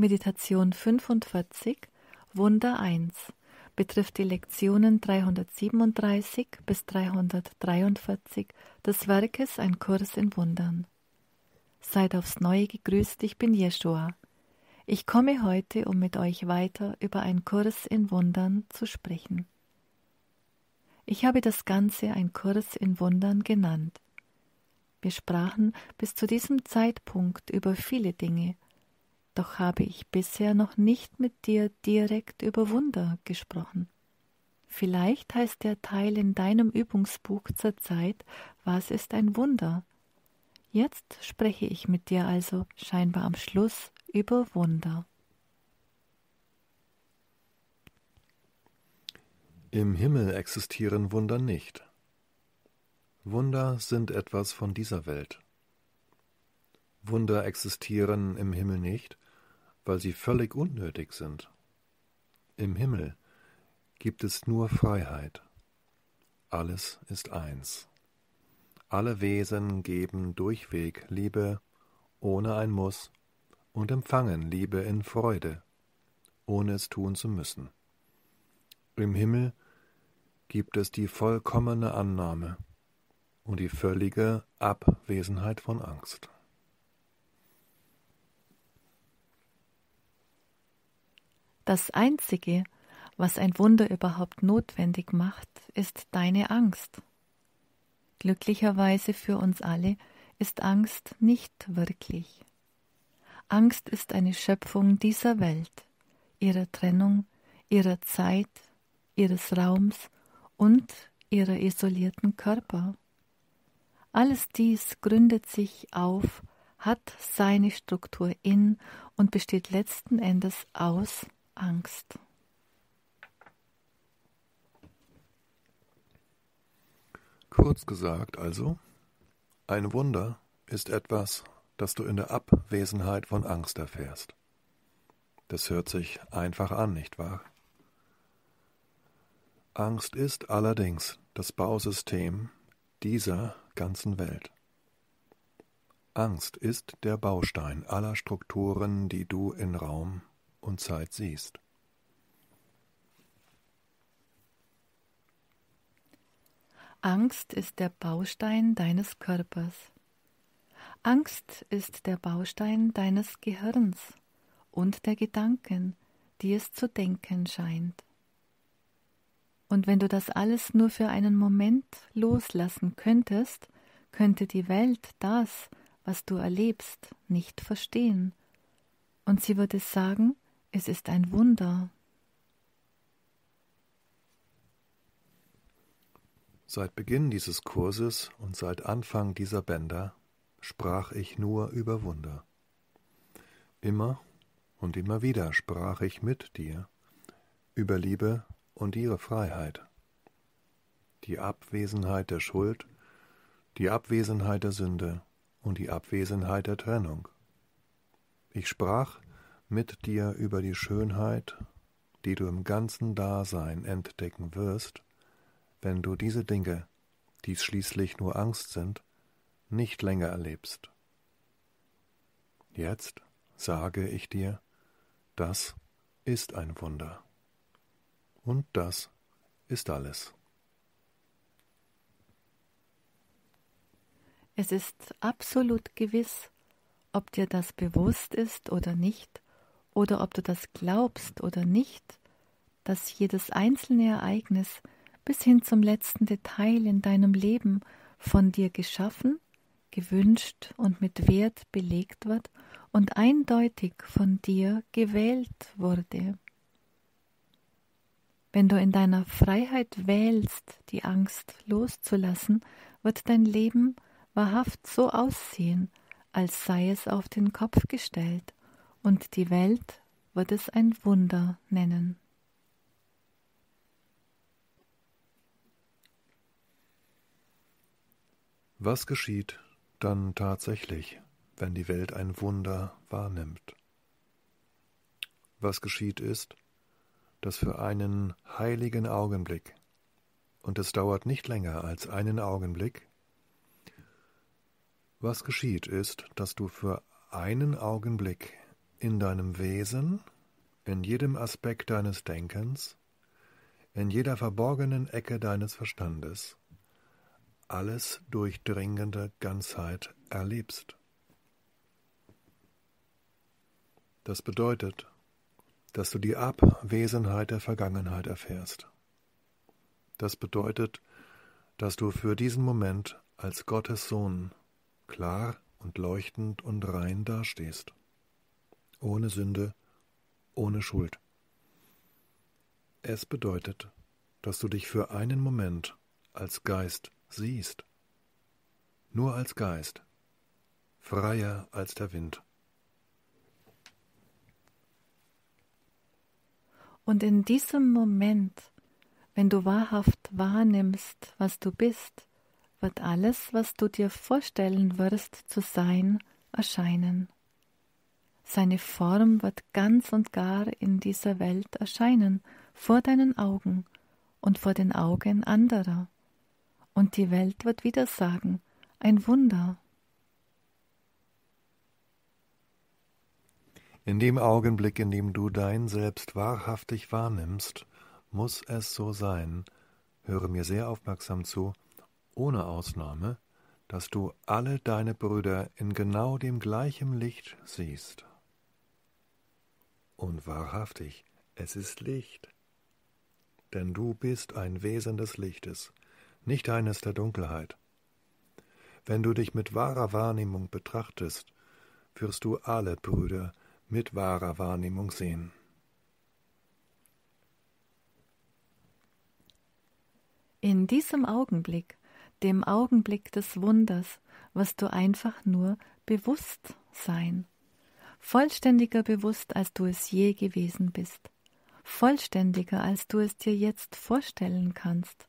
Meditation 45, Wunder 1 betrifft die Lektionen 337 bis 343 des Werkes Ein Kurs in Wundern. Seid aufs Neue gegrüßt, ich bin Jeshua. Ich komme heute, um mit euch weiter über ein Kurs in Wundern zu sprechen. Ich habe das Ganze ein Kurs in Wundern genannt. Wir sprachen bis zu diesem Zeitpunkt über viele Dinge, doch habe ich bisher noch nicht mit dir direkt über Wunder gesprochen. Vielleicht heißt der Teil in deinem Übungsbuch zur Zeit, was ist ein Wunder? Jetzt spreche ich mit dir also scheinbar am Schluss über Wunder. Im Himmel existieren Wunder nicht. Wunder sind etwas von dieser Welt. Wunder existieren im Himmel nicht, weil sie völlig unnötig sind. Im Himmel gibt es nur Freiheit. Alles ist eins. Alle Wesen geben durchweg Liebe ohne ein Muss und empfangen Liebe in Freude, ohne es tun zu müssen. Im Himmel gibt es die vollkommene Annahme und die völlige Abwesenheit von Angst. Das Einzige, was ein Wunder überhaupt notwendig macht, ist deine Angst. Glücklicherweise für uns alle ist Angst nicht wirklich. Angst ist eine Schöpfung dieser Welt, ihrer Trennung, ihrer Zeit, ihres Raums und ihrer isolierten Körper. Alles dies gründet sich auf, hat seine Struktur in und besteht letzten Endes aus Angst. Kurz gesagt also, ein Wunder ist etwas, das du in der Abwesenheit von Angst erfährst. Das hört sich einfach an, nicht wahr? Angst ist allerdings das Bausystem dieser ganzen Welt. Angst ist der Baustein aller Strukturen, die du in Raum und Zeit siehst. Angst ist der Baustein deines Körpers. Angst ist der Baustein deines Gehirns und der Gedanken, die es zu denken scheint. Und wenn du das alles nur für einen Moment loslassen könntest, könnte die Welt das, was du erlebst, nicht verstehen. Und sie würde sagen, es ist ein Wunder. Seit Beginn dieses Kurses und seit Anfang dieser Bänder sprach ich nur über Wunder. Immer und immer wieder sprach ich mit dir über Liebe und ihre Freiheit, die Abwesenheit der Schuld, die Abwesenheit der Sünde und die Abwesenheit der Trennung. Ich sprach mit dir über die Schönheit, die du im ganzen Dasein entdecken wirst, wenn du diese Dinge, die schließlich nur Angst sind, nicht länger erlebst. Jetzt sage ich dir, das ist ein Wunder. Und das ist alles. Es ist absolut gewiss, ob dir das bewusst ist oder nicht, oder ob du das glaubst oder nicht, dass jedes einzelne Ereignis bis hin zum letzten Detail in deinem Leben von dir geschaffen, gewünscht und mit Wert belegt wird und eindeutig von dir gewählt wurde. Wenn du in deiner Freiheit wählst, die Angst loszulassen, wird dein Leben wahrhaft so aussehen, als sei es auf den Kopf gestellt, und die Welt wird es ein Wunder nennen. Was geschieht dann tatsächlich, wenn die Welt ein Wunder wahrnimmt? Was geschieht ist, dass für einen heiligen Augenblick, und es dauert nicht länger als einen Augenblick, was geschieht ist, dass du für einen Augenblick in deinem Wesen, in jedem Aspekt deines Denkens, in jeder verborgenen Ecke deines Verstandes, alles durchdringende Ganzheit erlebst. Das bedeutet, dass du die Abwesenheit der Vergangenheit erfährst. Das bedeutet, dass du für diesen Moment als Gottes Sohn klar und leuchtend und rein dastehst, ohne Sünde, ohne Schuld. Es bedeutet, dass du dich für einen Moment als Geist siehst, nur als Geist, freier als der Wind. Und in diesem Moment, wenn du wahrhaft wahrnimmst, was du bist, wird alles, was du dir vorstellen wirst zu sein, erscheinen. Seine Form wird ganz und gar in dieser Welt erscheinen, vor deinen Augen und vor den Augen anderer. Und die Welt wird wieder sagen, ein Wunder. In dem Augenblick, in dem du dein Selbst wahrhaftig wahrnimmst, muss es so sein, höre mir sehr aufmerksam zu, ohne Ausnahme, dass du alle deine Brüder in genau dem gleichen Licht siehst. Und wahrhaftig, es ist Licht, denn du bist ein Wesen des Lichtes, nicht eines der Dunkelheit. Wenn du dich mit wahrer Wahrnehmung betrachtest, wirst du alle Brüder mit wahrer Wahrnehmung sehen. In diesem Augenblick, dem Augenblick des Wunders, wirst du einfach nur bewusst sein, vollständiger bewusst, als du es je gewesen bist, vollständiger, als du es dir jetzt vorstellen kannst.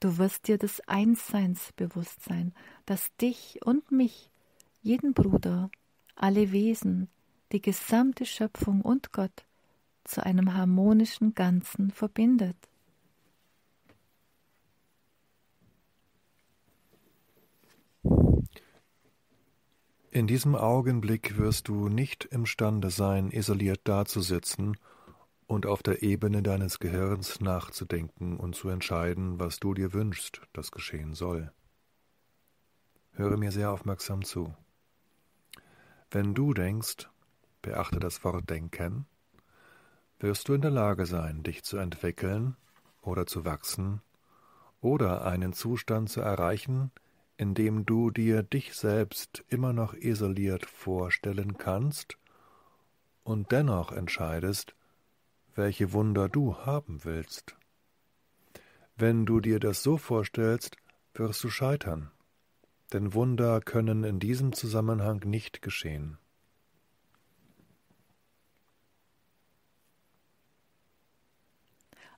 Du wirst dir des Einsseins bewusst sein, das dich und mich, jeden Bruder, alle Wesen, die gesamte Schöpfung und Gott zu einem harmonischen Ganzen verbindet. In diesem Augenblick wirst du nicht imstande sein, isoliert dazusitzen und auf der Ebene deines Gehirns nachzudenken und zu entscheiden, was du dir wünschst, das geschehen soll. Höre mir sehr aufmerksam zu. Wenn du denkst, beachte das Wort denken, wirst du in der Lage sein, dich zu entwickeln oder zu wachsen oder einen Zustand zu erreichen, indem du dir dich selbst immer noch isoliert vorstellen kannst und dennoch entscheidest, welche Wunder du haben willst. Wenn du dir das so vorstellst, wirst du scheitern, denn Wunder können in diesem Zusammenhang nicht geschehen.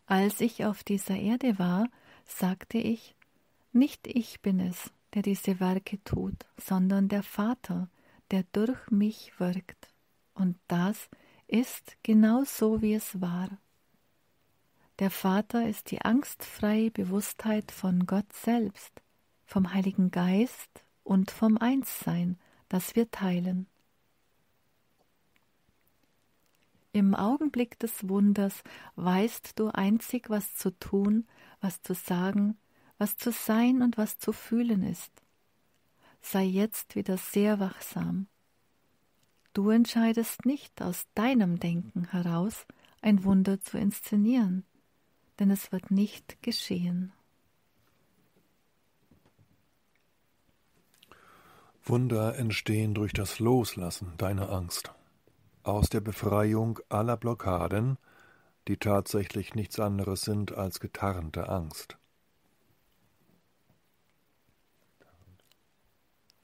Als ich auf dieser Erde war, sagte ich, nicht ich bin es, der diese Werke tut, sondern der Vater, der durch mich wirkt. Und das ist genau so, wie es war. Der Vater ist die angstfreie Bewusstheit von Gott selbst, vom Heiligen Geist und vom Einssein, das wir teilen. Im Augenblick des Wunders weißt du einzig, was zu tun, was zu sagen, was zu sein und was zu fühlen ist. Sei jetzt wieder sehr wachsam. Du entscheidest nicht aus deinem Denken heraus, ein Wunder zu inszenieren, denn es wird nicht geschehen. Wunder entstehen durch das Loslassen deiner Angst, aus der Befreiung aller Blockaden, die tatsächlich nichts anderes sind als getarnte Angst.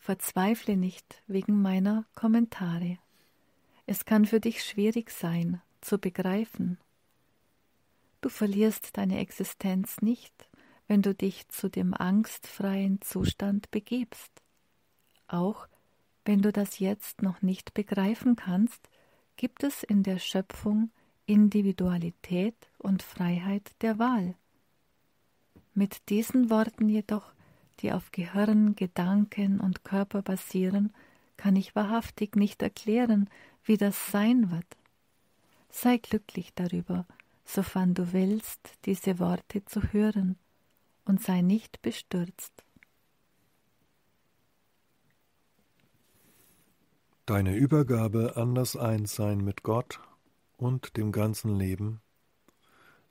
Verzweifle nicht wegen meiner Kommentare. Es kann für dich schwierig sein, zu begreifen. Du verlierst deine Existenz nicht, wenn du dich zu dem angstfreien Zustand begebst. Auch wenn du das jetzt noch nicht begreifen kannst, gibt es in der Schöpfung Individualität und Freiheit der Wahl. Mit diesen Worten jedoch die auf Gehirn, Gedanken und Körper basieren, kann ich wahrhaftig nicht erklären, wie das sein wird. Sei glücklich darüber, sofern du willst, diese Worte zu hören, und sei nicht bestürzt. Deine Übergabe an das Einssein mit Gott und dem ganzen Leben,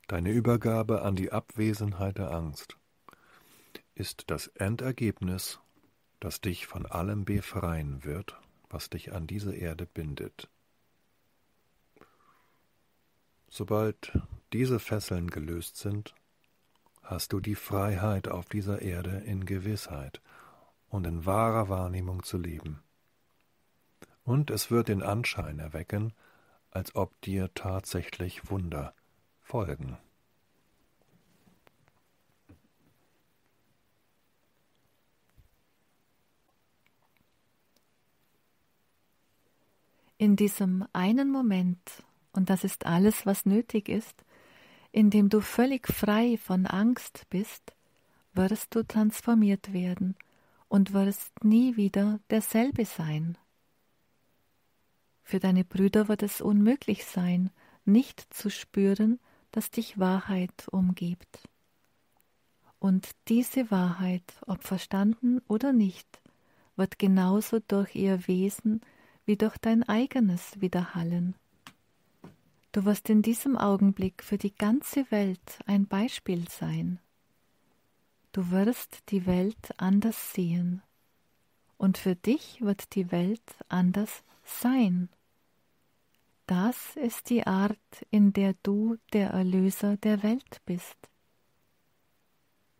deine Übergabe an die Abwesenheit der Angst, ist das Endergebnis, das dich von allem befreien wird, was dich an diese Erde bindet. Sobald diese Fesseln gelöst sind, hast du die Freiheit auf dieser Erde in Gewissheit und in wahrer Wahrnehmung zu leben. Und es wird den Anschein erwecken, als ob dir tatsächlich Wunder folgen. In diesem einen Moment, und das ist alles, was nötig ist, in dem du völlig frei von Angst bist, wirst du transformiert werden und wirst nie wieder derselbe sein. Für deine Brüder wird es unmöglich sein, nicht zu spüren, dass dich Wahrheit umgibt. Und diese Wahrheit, ob verstanden oder nicht, wird genauso durch ihr Wesen wie durch dein eigenes widerhallen. Du wirst in diesem Augenblick für die ganze Welt ein Beispiel sein. Du wirst die Welt anders sehen, und für dich wird die Welt anders sein. Das ist die Art, in der du der Erlöser der Welt bist.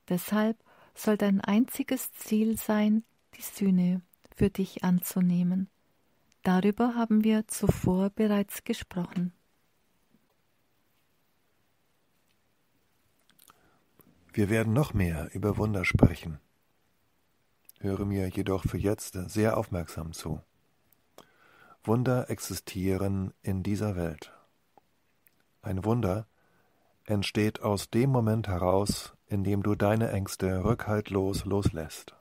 Deshalb soll dein einziges Ziel sein, die Sühne für dich anzunehmen. Darüber haben wir zuvor bereits gesprochen. Wir werden noch mehr über Wunder sprechen. Höre mir jedoch für jetzt sehr aufmerksam zu. Wunder existieren in dieser Welt. Ein Wunder entsteht aus dem Moment heraus, in dem du deine Ängste rückhaltlos loslässt.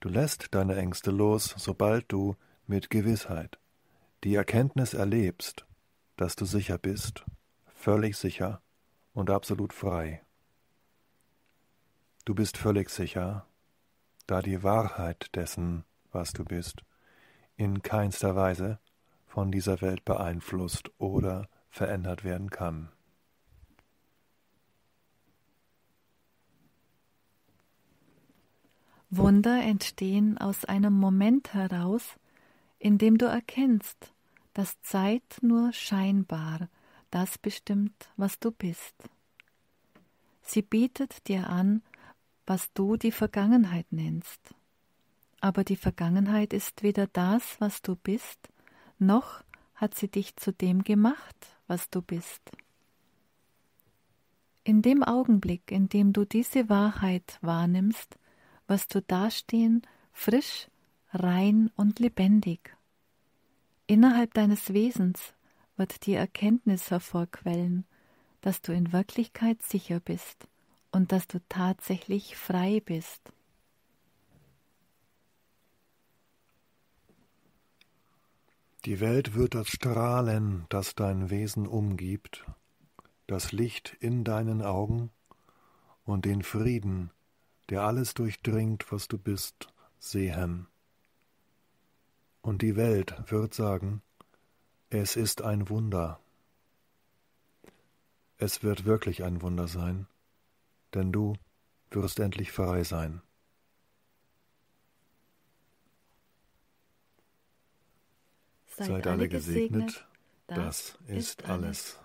Du lässt deine Ängste los, sobald du mit Gewissheit die Erkenntnis erlebst, dass du sicher bist, völlig sicher und absolut frei. Du bist völlig sicher, da die Wahrheit dessen, was du bist, in keinster Weise von dieser Welt beeinflusst oder verändert werden kann. Wunder entstehen aus einem Moment heraus, in dem du erkennst, dass Zeit nur scheinbar das bestimmt, was du bist. Sie bietet dir an, was du die Vergangenheit nennst. Aber die Vergangenheit ist weder das, was du bist, noch hat sie dich zu dem gemacht, was du bist. In dem Augenblick, in dem du diese Wahrheit wahrnimmst, wirst du dastehen, frisch, rein und lebendig. Innerhalb deines Wesens wird die Erkenntnis hervorquellen, dass du in Wirklichkeit sicher bist und dass du tatsächlich frei bist. Die Welt wird das Strahlen, das dein Wesen umgibt, das Licht in deinen Augen und den Frieden, der alles durchdringt, was du bist, sehen. Und die Welt wird sagen, es ist ein Wunder. Es wird wirklich ein Wunder sein, denn du wirst endlich frei sein. Seid, Seid alle gesegnet, das ist alles.